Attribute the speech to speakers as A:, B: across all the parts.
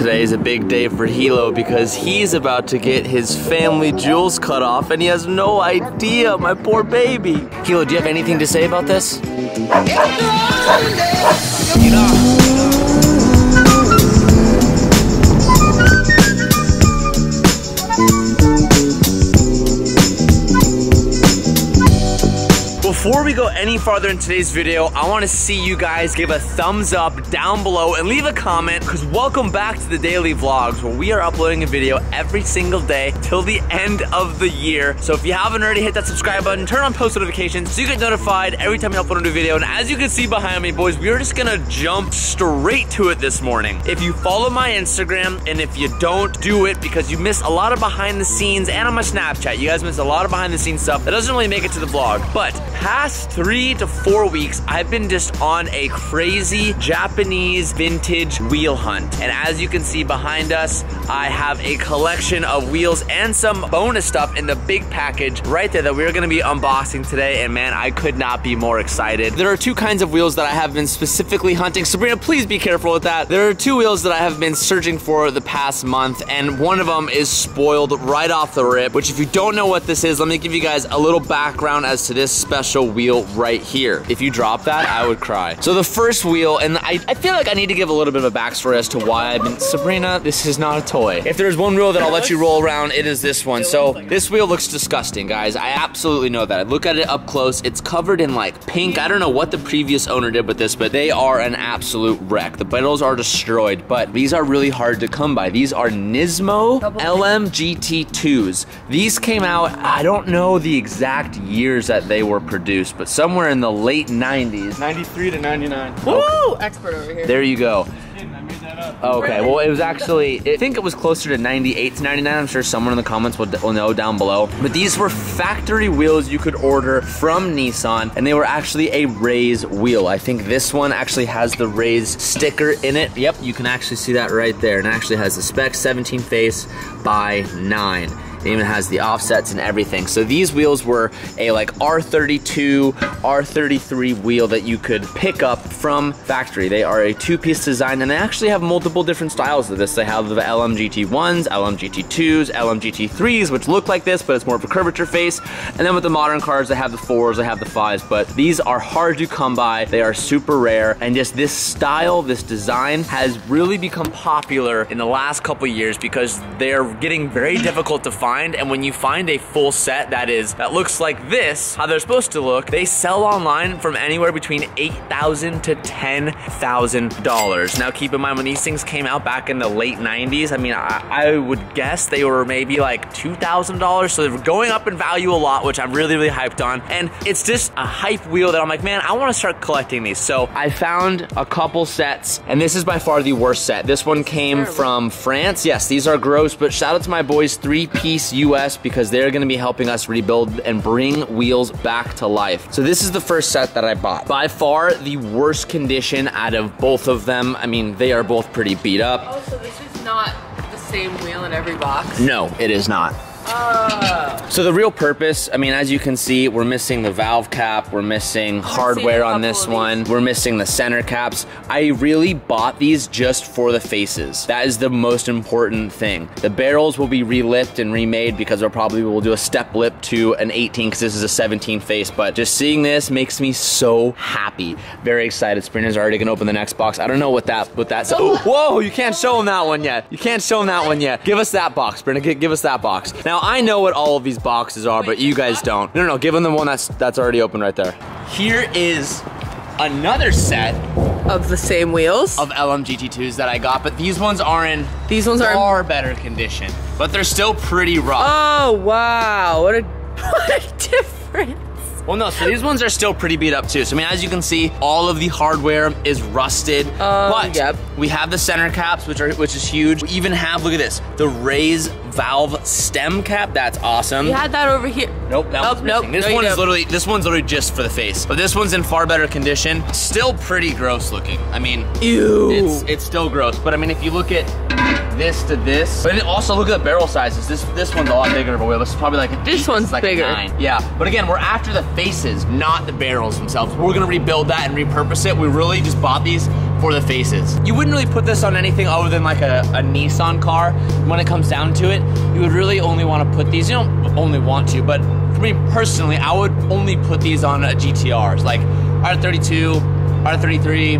A: Today is a big day for Hilo because he's about to get his family jewels cut off and he has no idea, my poor baby. Hilo, do you have anything to say about this? Before we go any farther in today's video, I want to see you guys give a thumbs up down below and leave a comment because welcome back to the daily vlogs where we are uploading a video every single day till the end of the year. So if you haven't already, hit that subscribe button, turn on post notifications so you get notified every time we upload a new video. And as you can see behind me, boys, we are just gonna jump straight to it this morning. If you follow my Instagram and if you don't do it because you miss a lot of behind the scenes and on my Snapchat, you guys miss a lot of behind the scenes stuff that doesn't really make it to the vlog. But past three to four weeks, I've been just on a crazy Japanese vintage wheel hunt. And as you can see behind us, I have a collection of wheels and some bonus stuff in the big package right there that we're gonna be unboxing today. And man, I could not be more excited. There are two kinds of wheels that I have been specifically hunting. Sabrina, please be careful with that. There are two wheels that I have been searching for the past month, and one of them is spoiled right off the rip, which if you don't know what this is, let me give you guys a little background as to this special wheel right here. If you drop that, I would cry. So the first wheel, and I, I feel like I need to give a little bit of a backstory as to why I've been, Sabrina, this is not a toy. If there's one wheel that I'll let you roll around, it is this one. So this wheel looks disgusting, guys. I absolutely know that. I look at it up close. It's covered in like pink. I don't know what the previous owner did with this, but they are an absolute wreck. The pedals are destroyed, but these are really hard to come by. These are Nismo LMGT2s. These came out, I don't know the exact years that they were produced, but somewhere in the late 90s.
B: 93 to 99.
C: Woo! Expert over here.
A: There you go.
B: I made that up.
A: Okay, well, it was actually, I think it was closer to 98 to 99. I'm sure someone in the comments will, will know down below. But these were factory wheels you could order from Nissan, and they were actually a Rays wheel. I think this one actually has the Rays sticker in it. Yep, you can actually see that right there. And it actually has the spec 17 face by 9. It even has the offsets and everything. So these wheels were a like R32, R33 wheel that you could pick up from factory. They are a two-piece design and they actually have multiple different styles of this. They have the LMGT1s, LMGT2s, LMGT3s, which look like this, but it's more of a curvature face. And then with the modern cars, they have the fours, they have the fives, but these are hard to come by. They are super rare. And just this style, this design has really become popular in the last couple years because they're getting very difficult to find find. And when you find a full set that is, that looks like this, how they're supposed to look, they sell online from anywhere between $8,000 to $10,000. Now keep in mind when these things came out back in the late 90s, I mean, I, I would guess they were maybe like $2,000. So they're going up in value a lot, which I'm really, really hyped on. And it's just a hype wheel that I'm like, man, I wanna start collecting these. So I found a couple sets and this is by far the worst set. This one came from France. Yes, these are gross, but shout out to my boys, three piece. US because they're gonna be helping us rebuild and bring wheels back to life. So this is the first set that I bought. By far the worst condition out of both of them. I mean, they are both pretty beat up.
C: Oh, so this is not the same wheel in every box?
A: No, it is not.
C: Oh.
A: So the real purpose, I mean, as you can see, we're missing the valve cap, we're missing hardware on this one, we're missing the center caps. I really bought these just for the faces. That is the most important thing. The barrels will be relipped and remade because we'll probably will do a step lip to an 18 because this is a 17 face, but just seeing this makes me so happy. Very excited. Sprinter's already gonna open the next box. I don't know what that, what that's, oh, whoa, you can't show him that one yet. You can't show him that one yet. Give us that box, Sprinter, give, give us that box. Now I know what all of these boxes are, but you guys don't. No, no, no, give them the one that's that's already open right there. Here is another set
C: Of the same wheels?
A: of LMGT2s that I got, but these ones are in
C: These ones are.
A: far better condition, but they're still pretty rough.
C: Oh, wow. What a, what a difference.
A: Well, no, so these ones are still pretty beat up too. So, I mean, as you can see, all of the hardware is rusted.
C: Um,
A: but
C: yep.
A: we have the center caps, which are which is huge. We even have, look at this, the Rays valve stem cap. That's awesome.
C: You had that over here.
A: Nope, that
C: Nope, nope.
A: This
C: no,
A: one is literally this one's literally just for the face. But this one's in far better condition. Still pretty gross looking. I mean,
C: Ew.
A: it's it's still gross. But I mean, if you look at this to this, but also look at the barrel sizes. This this one's a lot bigger of a wheel. This is probably like a
C: This
A: eight.
C: one's
A: like a
C: bigger.
A: nine. Yeah, but again, we're after the faces, not the barrels themselves. We're gonna rebuild that and repurpose it. We really just bought these for the faces. You wouldn't really put this on anything other than like a, a Nissan car. When it comes down to it, you would really only want to put these, you don't only want to, but for me personally, I would only put these on a GTRs, like R32, R33,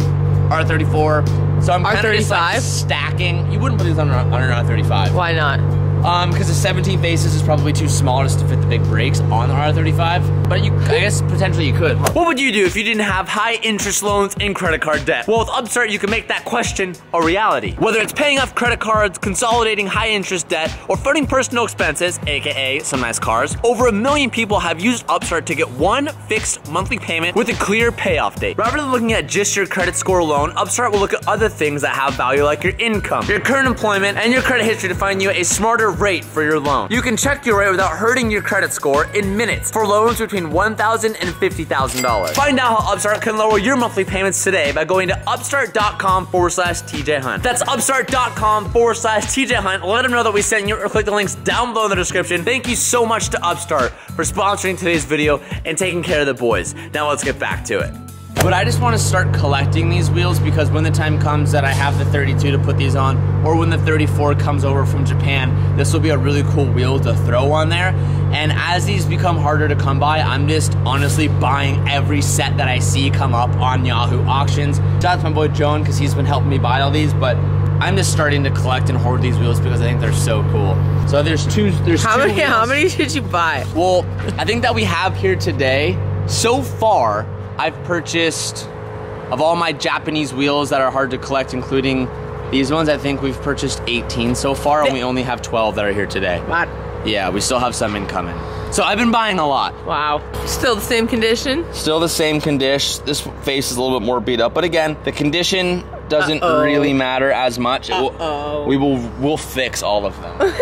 A: R34. So I'm kind of just like
C: R35?
A: stacking. You wouldn't put these on, on an R35.
C: Why not?
A: Um, because the 17 faces is probably too small just to fit the big brakes on the R35. But you, I guess potentially you could. What would you do if you didn't have high interest loans and credit card debt? Well, with Upstart, you can make that question a reality. Whether it's paying off credit cards, consolidating high interest debt, or funding personal expenses, aka some nice cars, over a million people have used Upstart to get one fixed monthly payment with a clear payoff date. Rather than looking at just your credit score alone, Upstart will look at other things that have value like your income, your current employment, and your credit history to find you a smarter rate for your loan. You can check your rate without hurting your credit score in minutes for loans between $1,000 and $50,000. Find out how Upstart can lower your monthly payments today by going to upstart.com forward slash TJ Hunt. That's upstart.com forward slash TJ Hunt. Let them know that we sent you or click the links down below in the description. Thank you so much to Upstart for sponsoring today's video and taking care of the boys. Now let's get back to it. But I just want to start collecting these wheels because when the time comes that I have the 32 to put these on, or when the 34 comes over from Japan, this will be a really cool wheel to throw on there. And as these become harder to come by, I'm just honestly buying every set that I see come up on Yahoo auctions. Shout out to my boy Joan because he's been helping me buy all these, but I'm just starting to collect and hoard these wheels because I think they're so cool. So there's two. There's
C: How
A: two
C: many? How many did you buy?
A: Well, I think that we have here today, so far, I've purchased, of all my Japanese wheels that are hard to collect, including these ones, I think we've purchased 18 so far, and we only have 12 that are here today.
C: What?
A: Yeah, we still have some incoming. So I've been buying a lot.
C: Wow. Still the same condition?
A: Still the same condition. This face is a little bit more beat up, but again, the condition doesn't
C: Uh-oh.
A: really matter as much. It will- we will we'll fix all of them.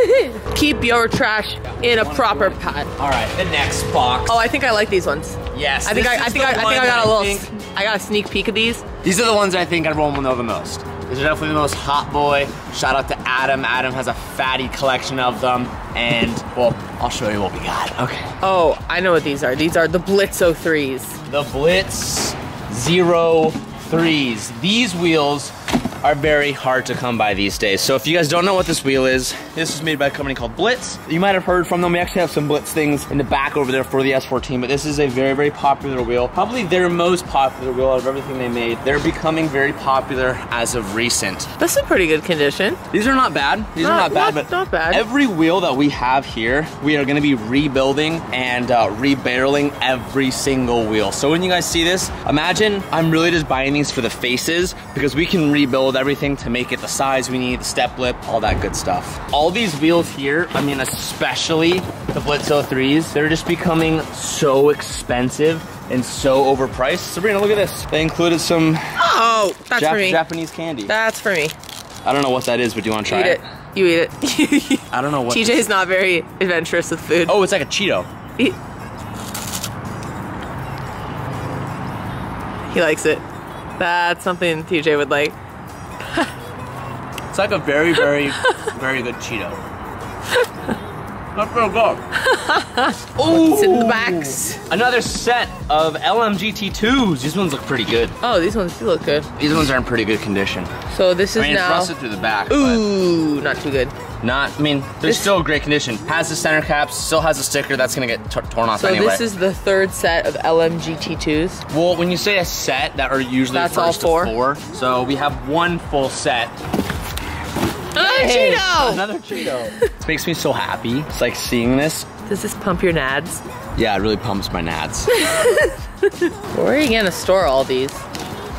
C: Keep your trash in a proper pot.
A: all right, the next box.
C: Oh, I think I like these ones.
A: yes,
C: I think I, I think I, I think I got a little. I got a sneak peek of these.
A: These are the ones I think everyone will know the most. These are definitely the most hot boy. Shout out to Adam. Adam has a fatty collection of them. And, well, I'll show you what we got. Okay.
C: Oh, I know what these are. These are the Blitzo oh threes.
A: The Blitz Zero Threes. These wheels are very hard to come by these days. So if you guys don't know what this wheel is, this is made by a company called Blitz. You might have heard from them. We actually have some Blitz things in the back over there for the S14, but this is a very, very popular wheel. Probably their most popular wheel out of everything they made. They're becoming very popular as of recent.
C: This is pretty good condition.
A: These are not bad. These are
C: Not-
A: not bad,
C: not-
A: but
C: not bad.
A: Every wheel that we have here, we are going to be rebuilding and uh, rebarreling every single wheel. So when you guys see this, imagine I'm really just buying these for the faces because we can rebuild everything to make it the size we need, the step lip, all that good stuff. All these wheels here, I mean, especially the Blitz 03s, they're just becoming so expensive and so overpriced. Sabrina, look at this. They included some
C: Oh, that's
A: Jap-
C: for me.
A: Japanese candy.
C: That's for me.
A: I don't know what that is, but do you want to try
C: Eat it. You eat it.
A: I don't know what.
C: TJ's not very adventurous with food.
A: Oh, it's like a Cheeto.
C: He, he likes it. That's something TJ would like.
A: It's like a very, very, very good Cheeto. That's real good.
C: It's in the backs.
A: Another set of LMGT2s. These ones look pretty good.
C: Oh, these ones do look good.
A: These ones are in pretty good condition.
C: So this is
A: I mean, it's
C: now.
A: rusted through the back,
C: Ooh, not too good.
A: not. I mean, they're
C: This-
A: still great condition. Has the center caps, still has a sticker that's gonna get torn off
C: So
A: anyway.
C: this is the third set of LMGT2s.
A: well, when you say a set, that are usually
C: That's all
A: first to
C: four?
A: four. So we have one full set.
C: Another Cheeto!
A: Another Cheeto. this makes me so happy. It's like seeing this.
C: Does this pump your nads?
A: Yeah, it really pumps my nads.
C: Where are you gonna store all these?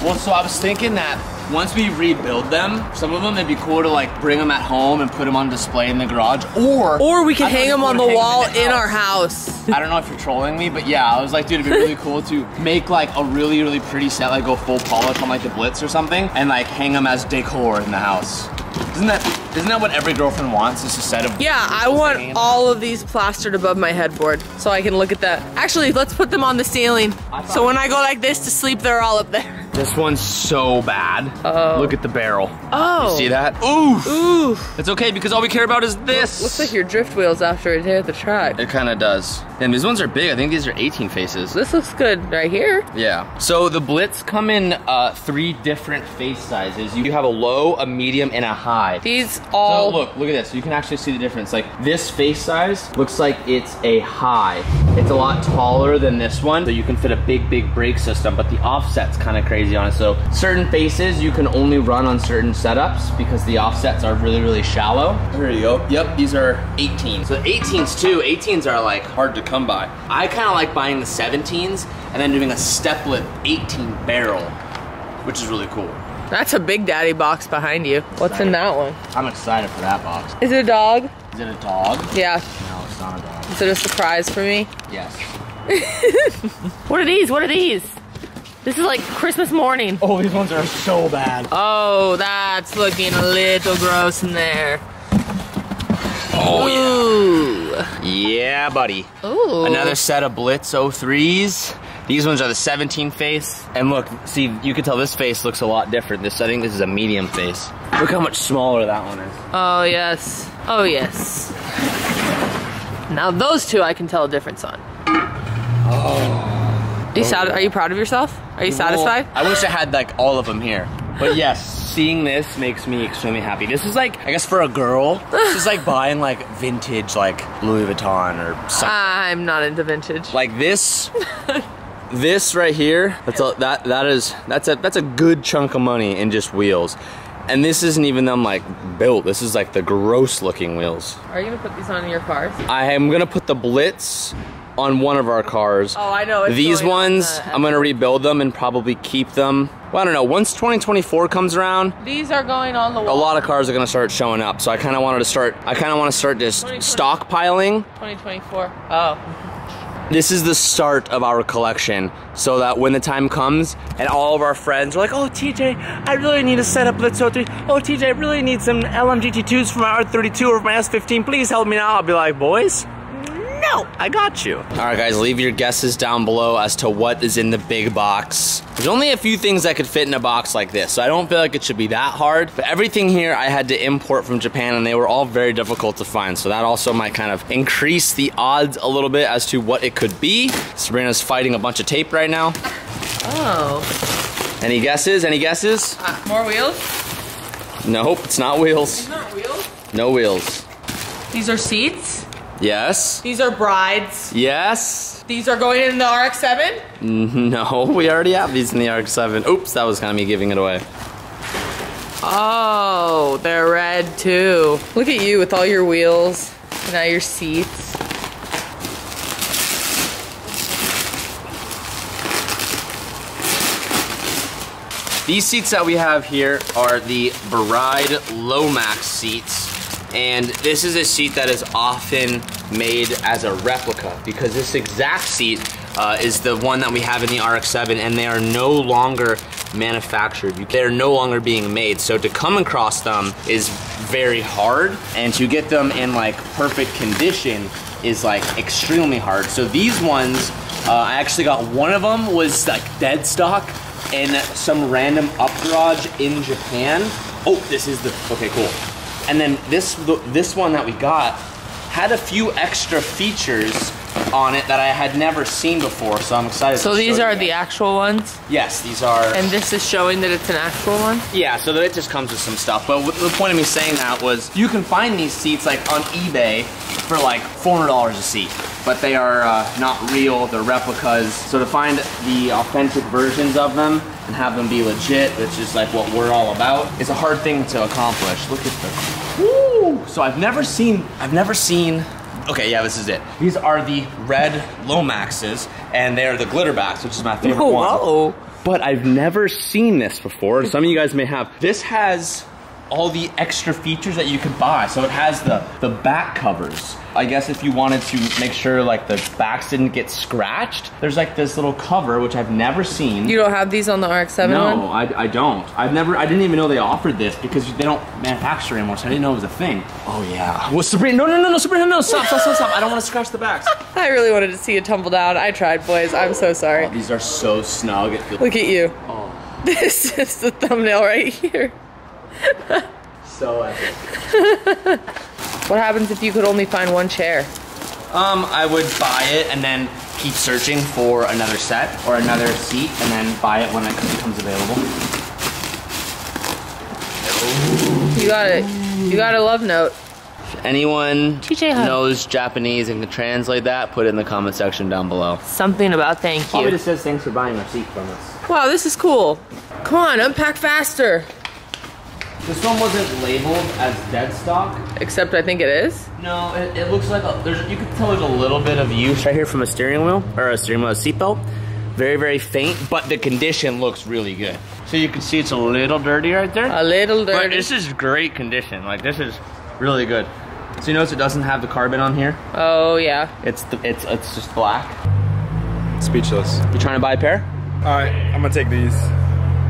A: Well, so I was thinking that once we rebuild them, some of them it'd be cool to like bring them at home and put them on display in the garage, or
C: Or we can
A: I thought
C: hang them on the wall
A: them
C: in
A: the
C: our house.
A: I don't know if you're trolling me, but yeah, I was like, dude, it'd be really cool to make like a really, really pretty set, like go full polish on like the Blitz or something, and like hang them as decor in the house. Isn't that isn't that what every girlfriend wants? Is a set of
C: Yeah, I want all of these plastered above my headboard so I can look at that. Actually, let's put them on the ceiling. So when I go like this to sleep, they're all up there.
A: This one's so bad.
C: Oh.
A: Look at the barrel.
C: Oh.
A: See that? Oof.
C: Ooh.
A: It's okay because all we care about is this.
C: Looks like your drift wheels after it hit the track.
A: It kind of does. And these ones are big. I think these are 18 faces.
C: This looks good right here.
A: Yeah. So the Blitz come in uh, three different face sizes. You have a low, a medium, and a high.
C: These all...
A: So
C: all
A: look, look at this. You can actually see the difference. Like this face size looks like it's a high. It's a lot taller than this one, so you can fit a big, big brake system. But the offset's kind of crazy on it. So certain faces you can only run on certain setups because the offsets are really, really shallow. There you go. Yep, these are 18. So 18s too. 18s are like hard to come by. I kind of like buying the 17s and then doing a step lip 18 barrel, which is really cool.
C: That's a big daddy box behind you. What's in that one?
A: I'm excited for that box.
C: Is it a dog?
A: Is it a dog?
C: Yeah.
A: No, it's not a dog.
C: Is it a surprise for me?
A: Yes.
C: What are these? What are these? This is like Christmas morning.
A: Oh, these ones are so bad.
C: Oh, that's looking a little gross in there.
A: Oh,
C: Ooh.
A: yeah. buddy.
C: Ooh.
A: Another set of Blitz 03s. These ones are the 17 face. And look, see, you can tell this face looks a lot different. This, I think this is a medium face. Look how much smaller that one is.
C: Oh, yes. Oh, yes. Now those two I can tell a difference on. Oh. Are you, are you proud of yourself? Are you satisfied?
A: Well, I wish I had like all of them here. But yes, seeing this makes me extremely happy. This is like, I guess for a girl, this is like buying like vintage like Louis Vuitton or something.
C: I'm not into vintage.
A: like this this right here that's a, that that is that's a that's a good chunk of money in just wheels and this isn't even them like built this is like the gross looking wheels
C: Are you gonna put these on your cars?
A: i am gonna put the blitz on one of our cars
C: Oh, I know.
A: These
C: going on
A: ones
C: the-
A: i'm gonna rebuild them and probably keep them well i don't know once 2024 comes around
C: These are going on the
A: a lot of cars are gonna start showing up so i kind of wanted to start i kind of want to start just stockpiling
C: 2024. Oh.
A: this is the start of our collection so that when the time comes and all of our friends are like, oh, TJ, I really need a setup Blitz 03. Oh, TJ, I really need some LMGT2s for my R32 or my S15. Please help me now. I'll be like, boys, no, I got you. All right, guys, leave your guesses down below as to what is in the big box. There's only a few things that could fit in a box like this, so I don't feel like it should be that hard. But everything here I had to import from Japan, and they were all very difficult to find. So that also might kind of increase the odds a little bit as to what it could be. Sabrina's fighting a bunch of tape right now.
C: Oh.
A: Any guesses? Any guesses?
C: Uh, more wheels?
A: Nope, it's not wheels.
C: These aren't wheels.
A: No wheels.
C: These are seats.
A: Yes.
C: These are brides.
A: Yes.
C: These are going in the RX-7.
A: No, we already have these in the RX-7. Oops, that was kind of me giving it away.
C: Oh, they're red too. Look at you with all your wheels and now your seats.
A: These seats that we have here are the Bride Low Max seats. And this is a seat that is often made as a replica because this exact seat uh, is the one that we have in the RX-7 and they are no longer manufactured. They're no longer being made. So to come across them is very hard and to get them in like perfect condition is like extremely hard. So these ones, uh, I actually got one of them was like dead stock in some random up garage in Japan. Oh, this is the, okay, cool. And then this, this one that we got had a few extra features on it that I had never seen before, so I'm excited
C: So these are the actual ones?
A: Yes, these are.
C: And this is showing that it's an actual one?
A: Yeah, so that it just comes with some stuff. But the point of me saying that was you can find these seats like on eBay for like $400 a seat. But they are uh, not real, they're replicas. So to find the authentic versions of them and have them be legit, which is like what we're all about, is a hard thing to accomplish. Look at the, woo! So I've never seen, I've never seen Okay, yeah, this is it. These are the red Low Maxes, and they are the glitterbacks, which is my favorite
C: Oh,
A: one.
C: whoa.
A: But I've never seen this before. Some of you guys may have. This has all the extra features that you could buy. So it has the, the back covers. I guess if you wanted to make sure like the backs didn't get scratched, there's like this little cover, which I've never seen.
C: You don't have these on the RX-7
A: no,
C: one?
A: I, I don't. I've never, I didn't even know they offered this because they don't manufacture anymore, so I didn't know it was a thing. Oh yeah. Well, Sabrina, no, no, no, no, Sabrina, no, stop, stop, stop, stop. I don't want to scratch the backs.
C: I really wanted to see it tumble down. I tried, boys. I'm so sorry.
A: Oh, these are so snug. It feels
C: Look at you. Oh. This is the thumbnail right here.
A: So epic.
C: What happens if you could only find one chair?
A: Um, I would buy it and then keep searching for another set or another seat and then buy it when it becomes available.
C: You got it. You got a love note.
A: If anyone knows Japanese and can translate that, put it in the comment section down below.
C: Something about thank
A: Probably
C: you.
A: just says thanks for buying our seat from us.
C: Wow, this is cool. Come on, unpack faster.
A: This one wasn't labeled as dead stock.
C: Except I think it is.
A: No, it, it looks like a, there's. You can tell there's a little bit of use right here from a steering wheel or a steering wheel a seatbelt. Very very faint, but the condition looks really good. So you can see it's a little dirty right there.
C: A little dirty.
A: But this is great condition. Like this is really good. So you notice it doesn't have the carbon on here.
C: Oh yeah.
A: It's the, it's it's just black.
B: Speechless.
A: You trying to buy a pair?
B: All right, I'm gonna take these.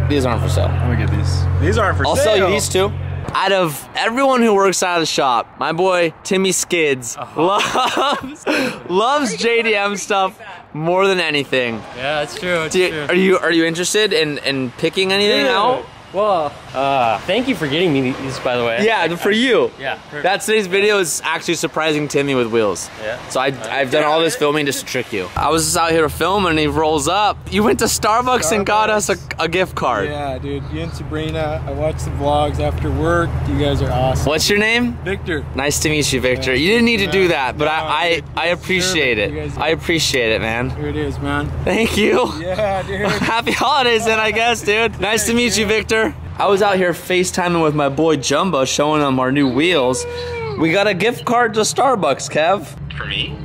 A: These aren't for sale.
B: I'm gonna get these. These aren't for sale.
A: I'll sell you these two. Out of everyone who works out of the shop, my boy Timmy Skids uh-huh. loves loves JDM stuff more than anything.
D: Yeah, that's true. It's
A: you-
D: true.
A: are you are you interested in in picking anything out?
D: Well, uh, thank you for getting me these, by the way.
A: Yeah, for you.
D: Yeah. perfect.
A: That's today's video is actually surprising Timmy with wheels.
D: Yeah.
A: So I, I've done all this filming just to trick you. I was just out here to film and he rolls up. You went to Starbucks, and got us a, a gift card.
E: Yeah, dude. You and Sabrina. I watch the vlogs after work. You guys are awesome.
A: What's your name?
E: Victor.
A: Nice to meet you, Victor. You didn't need to do that, but
E: No,
A: I, I, I appreciate
E: it. You guys-
A: I appreciate it, man.
E: Here it is, man.
A: Thank you.
E: Yeah, dude.
A: Happy holidays then, I guess, dude. Nice to meet you, Victor. I was out here FaceTiming with my boy Jumbo, showing him our new wheels. We got a gift card to Starbucks, Kev.
F: For me?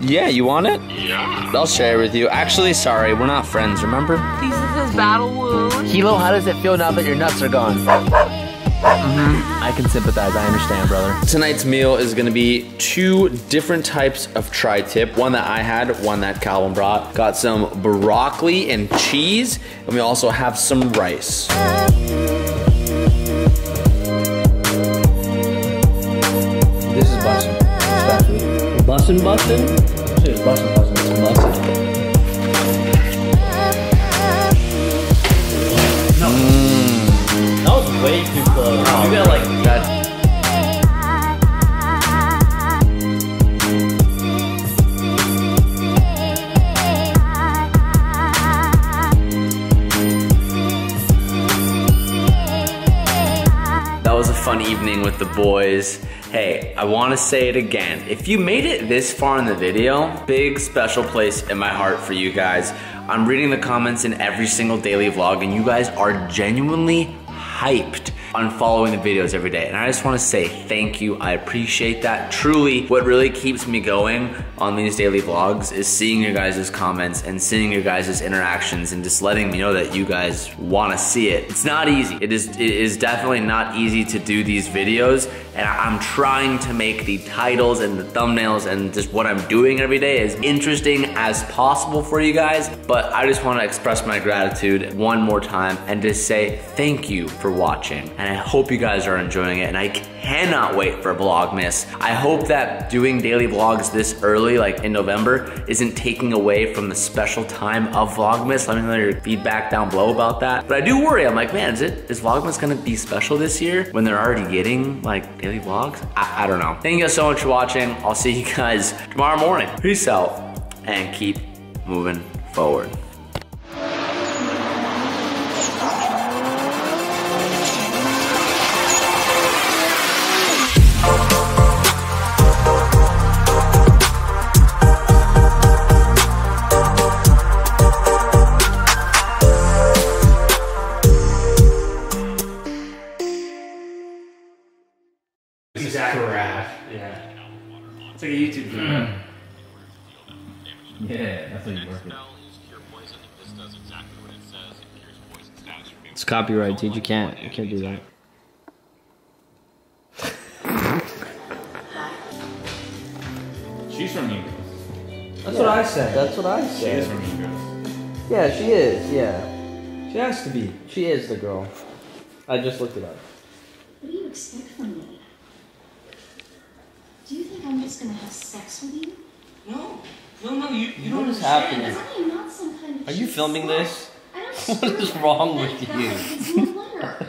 A: Yeah, you want it?
F: Yeah.
A: I'll share it with you. Actually, sorry, we're not friends, remember?
C: This is his battle wound.
A: Kilo, how does it feel now that your nuts are gone? Mm-hmm. I can sympathize. I understand, brother. Tonight's meal is gonna be two different types of tri-tip. One that I had, one that Calvin brought. Got some broccoli and cheese, and we also have some rice. Bussin' bussin'? Shit, it's bussin' bussin'. It's mm. bussin'.
D: That was way too close. You got like
A: That That was a fun evening with the boys. Hey, I want to say it again. If you made it this far in the video, big special place in my heart for you guys. I'm reading the comments in every single daily vlog, and you guys are genuinely hyped on following the videos every day. And I just want to say thank you. I appreciate that. Truly, what really keeps me going on these daily vlogs is seeing your guys' comments and seeing your guys' interactions and just letting me know that you guys want to see it. It's not easy. It is it is definitely not easy to do these videos and I'm trying to make the titles and the thumbnails and just what I'm doing every day as interesting as possible for you guys. But I just want to express my gratitude one more time and just say thank you for watching. And I hope you guys are enjoying it and I cannot wait for Vlogmas. I hope that doing daily vlogs this early, like in November, isn't taking away from the special time of Vlogmas. Let me know your feedback down below about that. But I do worry, I'm like, man, is it is Vlogmas gonna be special this year when they're already getting like daily vlogs? I, I don't know. Thank you guys so much for watching. I'll see you guys tomorrow morning. Peace out and keep moving forward.
G: Yeah, that's how you work it.
D: It's copyright, dude. You can't. You can't do that.
G: She's from you.
D: That's what I said. That's what I
G: She is from you guys.
D: Yeah, she is. Yeah, she has to be. She is the girl. I just looked it up.
H: What do you expect from me? Do you think I'm just gonna have sex with you?
D: No, no, no. You you
A: What is happening?
H: I am not some kind of
D: Are you filming this?
H: I don't
D: What is wrong with you?
H: It's no wonder.